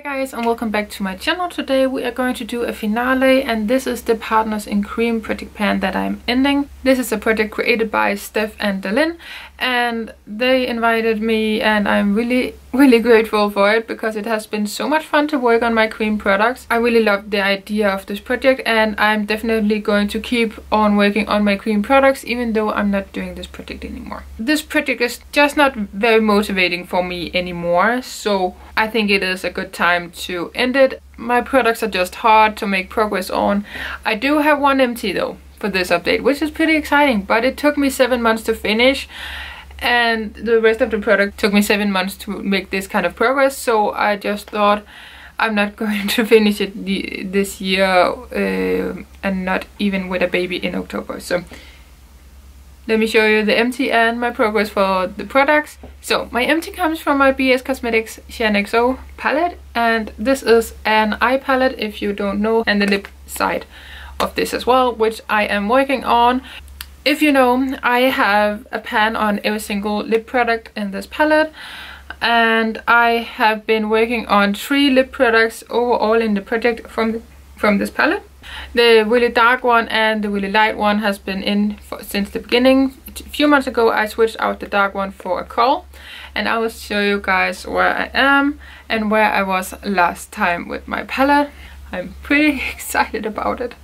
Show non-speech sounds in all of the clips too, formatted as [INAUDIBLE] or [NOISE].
Hi guys and welcome back to my channel. Today we are going to do a finale and this is the Partners in Cream project pan that I'm ending. This is a project created by Steph and Dalin and they invited me and I'm really really grateful for it because it has been so much fun to work on my cream products. I really love the idea of this project and I'm definitely going to keep on working on my cream products even though I'm not doing this project anymore. This project is just not very motivating for me anymore so I think it is a good time to end it. My products are just hard to make progress on. I do have one empty though for this update which is pretty exciting but it took me seven months to finish and the rest of the product took me seven months to make this kind of progress so I just thought I'm not [LAUGHS] going to finish it this year uh, and not even with a baby in October so let me show you the empty and my progress for the products. So my empty comes from my BH Cosmetics Shaaanxo palette and this is an eye palette if you don't know and the lip side of this as well which I am working on. If you know, I have a pan on every single lip product in this palette and I have been working on three lip products overall in the project from, from this palette. The really dark one and the really light one has been in for, since the beginning. A few months ago I switched out the dark one for a kohl and I will show you guys where I am and where I was last time with my palette. I'm pretty [LAUGHS] excited about it.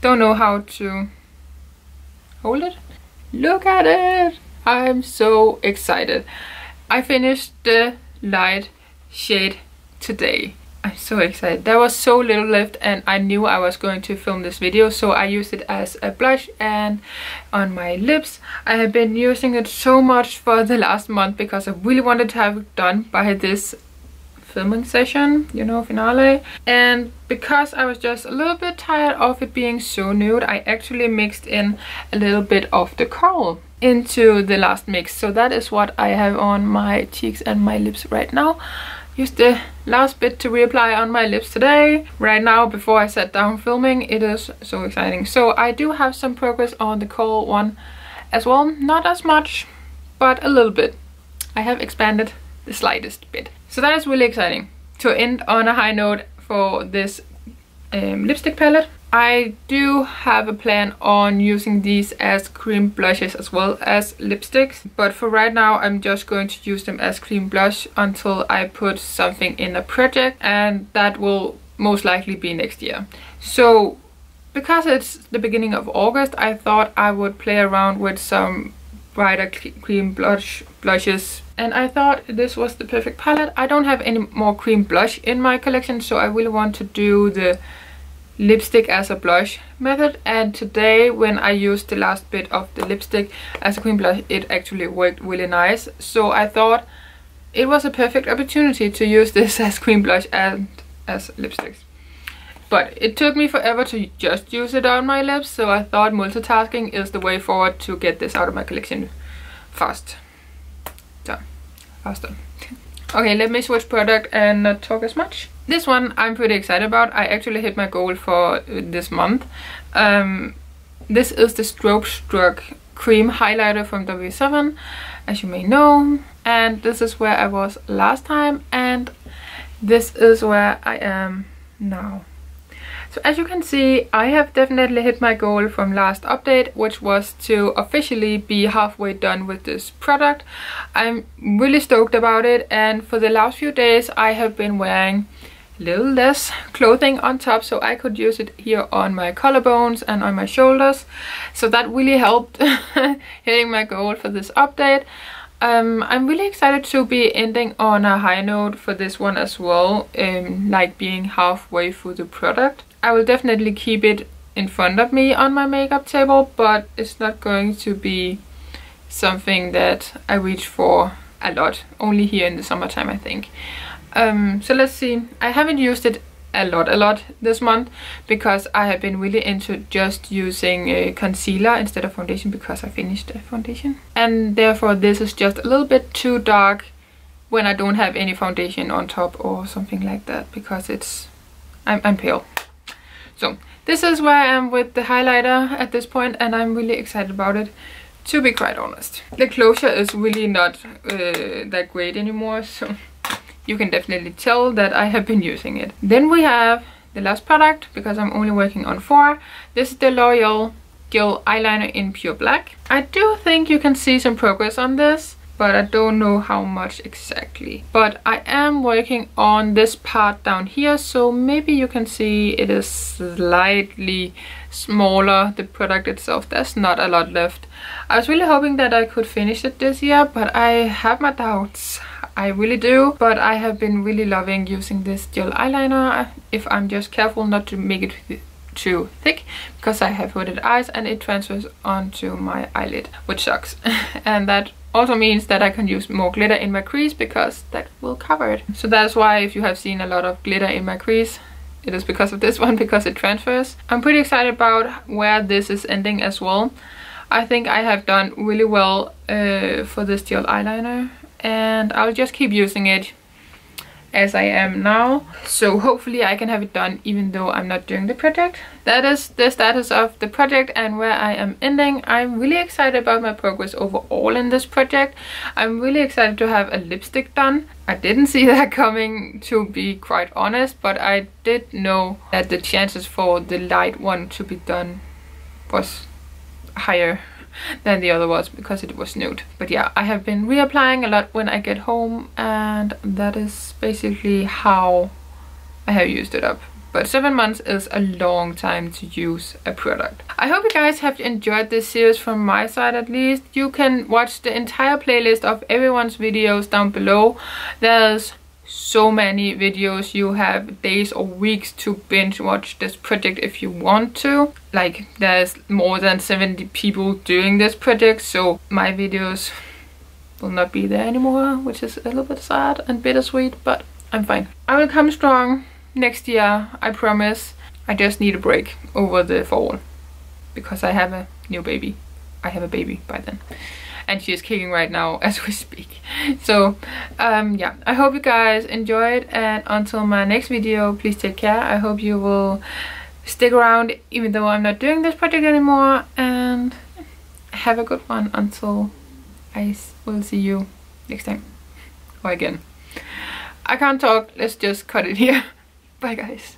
Don't know how to hold it. Look at it! I'm so excited. I finished the light shade today. I'm so excited. There was so little left and I knew I was going to film this video so I used it as a blush and on my lips. I have been using it so much for the last month because I really wanted to have it done by this filming session, you know, finale. And because I was just a little bit tired of it being so nude, I actually mixed in a little bit of the kohl into the last mix. So that is what I have on my cheeks and my lips right now. Use the last bit to reapply on my lips today. Right now, before I sat down filming, it is so exciting. So I do have some progress on the kohl one as well. Not as much, but a little bit. I have expanded the slightest bit. So that is really exciting to end on a high note for this um, lipstick palette. I do have a plan on using these as cream blushes as well as lipsticks. But for right now, I'm just going to use them as cream blush until I put something in a project. And that will most likely be next year. So because it's the beginning of August, I thought I would play around with some brighter cream blush blushes and I thought this was the perfect palette. I don't have any more cream blush in my collection so I really want to do the lipstick as a blush method and today when I used the last bit of the lipstick as a cream blush it actually worked really nice so I thought it was a perfect opportunity to use [LAUGHS] this as cream blush and as lipsticks. But it took me forever to just use it on my lips, so I thought multitasking is the way forward to get this out of my collection fast. Faster. okay, let me switch product and not talk as much. This one I'm pretty excited about. I actually hit my goal for this month. Um, this is the Strobe Struck Cream Highlighter from W7, as you may know. And this is where I was last time, and this is where I am now. So as you can see, I have definitely hit my goal from last update, which was to officially be halfway done with this product. I'm really stoked about it and for the last few days I have been wearing a little less clothing on top so I could use it here on my collarbones and on my shoulders. So that really helped [LAUGHS] hitting my goal for this update. Um, I'm really excited to be ending on a high note for this one as well, um, like being halfway through the product. I will definitely keep it in front of me on my makeup table, but it's not going to be something that I reach for a lot, only here in the summertime I think. Um, so let's see, I haven't used it a lot a lot this month because I have been really into just using a concealer instead of foundation because I finished the foundation. And therefore this is just a little bit too dark when I don't have any foundation on top or something like that because it's I'm, I'm pale so this is where I am with the highlighter at this point and I'm really excited about it to be quite honest. The closure is really not uh, that great anymore so you can definitely tell that I have been using it. Then we have the last product, because I'm only working on four. This is the L'Oreal Gel Eyeliner in Pure Black. I do think you can see some progress on this but I don't know how much exactly. But I am working on this part down here, so maybe you can see it is slightly smaller, the product itself. There's not a lot left. I was really hoping that I could finish it this year, but I have my doubts. I really do, but I have been really loving using this gel eyeliner if I'm just careful not to make it too thick because I have hooded eyes and it transfers onto my eyelid, which sucks. [LAUGHS] and that also means that I can use more glitter in my crease because that will cover it. So that's why if you have seen a lot of glitter in my crease, it is because of this [LAUGHS] one, because it transfers. I'm pretty excited about where this is ending as well. I think I have done really well uh, for this gel eyeliner and I'll just keep using it as I am now. So hopefully I can have it done even though I'm not doing the project. That is the status of the project and where I am ending. I'm really excited about my progress overall in this project. I'm really excited to have a lipstick done. I didn't see [LAUGHS] that coming to be quite honest, but I did know that the chances for the light one to be done was higher than the other was because it was nude. But yeah, I have been reapplying a lot when I get home and that is basically how I have used it up. But seven months is a long time to use a product. I hope you guys have enjoyed this series from my side at least. You can watch the entire playlist of everyone's videos down below. There's so many videos. You have days or weeks to binge watch this project if you want to. Like there's more than 70 people doing this project so my videos will not be there anymore which is a little bit sad and bittersweet but I'm fine. I will come strong next year I promise. I just need a break over the fall because I have a new baby. I have a baby by then and she is kicking right now [LAUGHS] as we speak. So um yeah i hope you guys enjoyed and until my next video please take care. I hope you will stick around even though i'm not doing this project anymore and have a good one until i will see you next time or again. I can't talk. Let's just cut it here. [LAUGHS] Bye guys